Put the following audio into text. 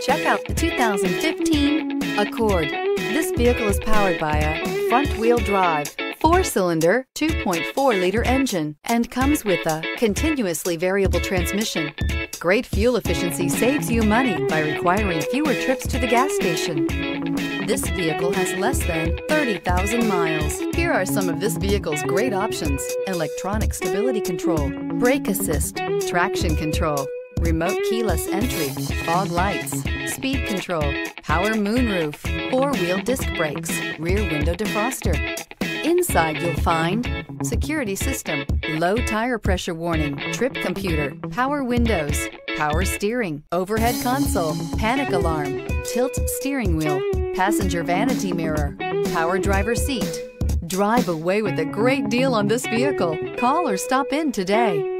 Check out the 2015 Accord. This vehicle is powered by a front-wheel drive, four-cylinder, 2.4-liter engine, and comes with a continuously variable transmission. Great fuel efficiency saves you money by requiring fewer trips to the gas station. This vehicle has less than 30,000 miles. Here are some of this vehicle's great options. Electronic stability control, brake assist, traction control, remote keyless entry, fog lights, speed control, power moonroof, four-wheel disc brakes, rear window defroster. Inside you'll find security system, low tire pressure warning, trip computer, power windows, power steering, overhead console, panic alarm, tilt steering wheel, passenger vanity mirror, power driver seat. Drive away with a great deal on this vehicle. Call or stop in today.